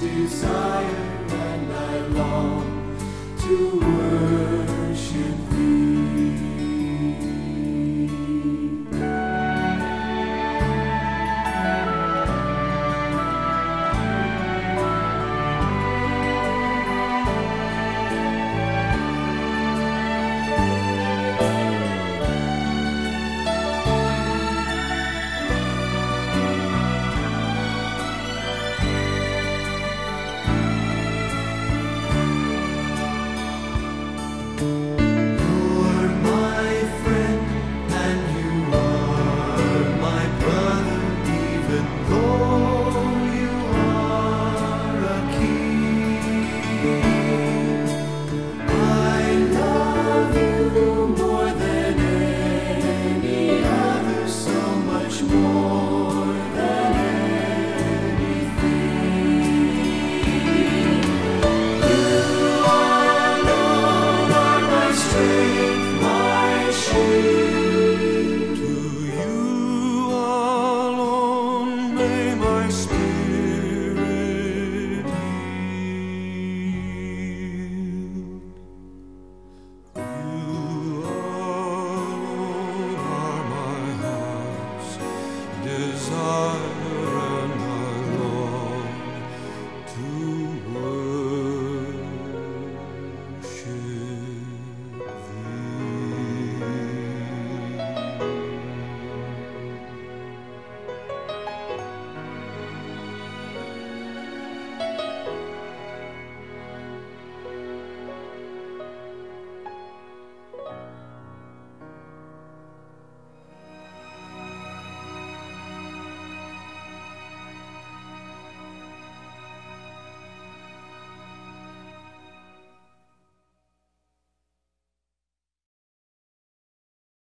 desire, and I long to even though